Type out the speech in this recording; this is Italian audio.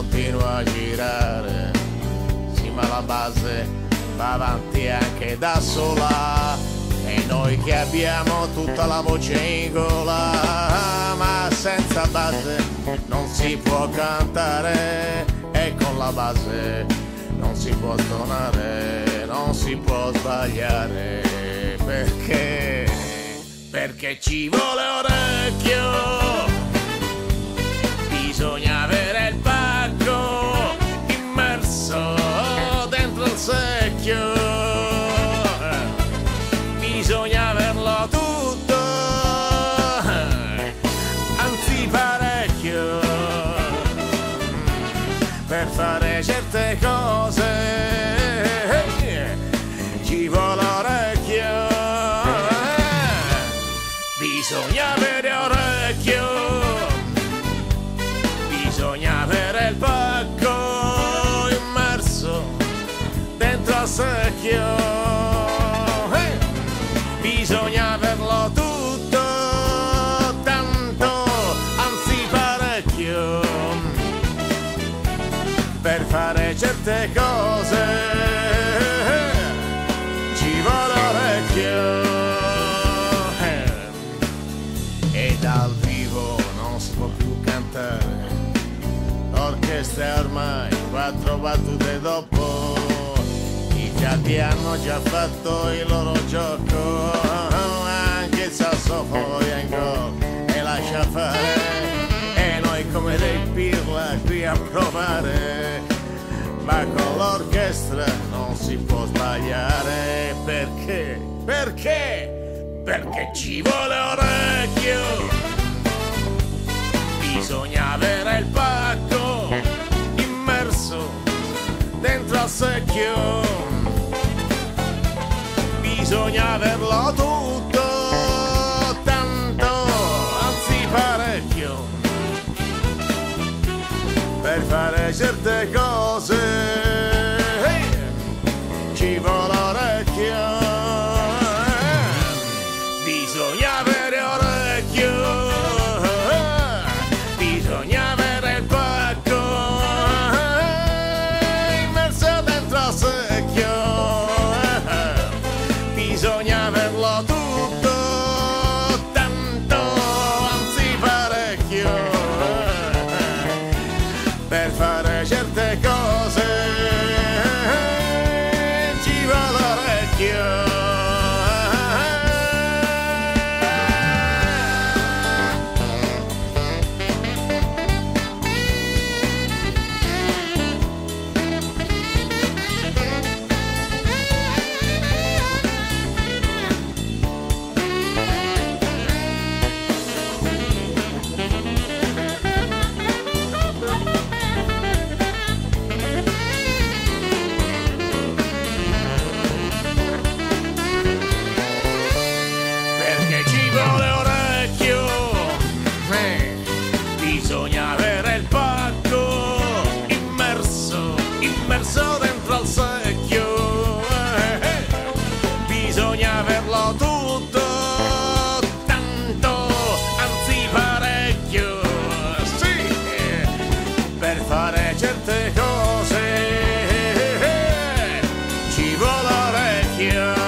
continua a girare. Sì, ma la base va avanti anche da sola. E noi che abbiamo tutta la voce in gola, ma senza base non si può cantare. E con la base non si può suonare, non si può sbagliare. Perché? Perché ci vuole orecchio bisogna al secchio. Eh, Bisogna averlo tutto, tanto, anzi parecchio, per fare certe cose. Ci vuole orecchio. E dal vivo non si può più cantare L'orchestra è ormai quattro battute dopo I fiati hanno già fatto il loro gioco Anche il sassofono è e lascia fare E noi come dei pirla qui a provare Ma con l'orchestra non si può sbagliare Perché? Perché? Perché ci vuole orecchio bisogna avere il pacco immerso dentro al secchio. Bisogna averlo tutto, tanto, anzi parecchio, per fare certe cose. Ci vuole orecchio. Bisogna avere orecchio. Yeah.